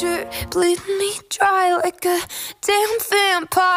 Bleed me dry like a damn vampire.